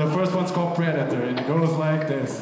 The first one's called Predator, and it goes like this.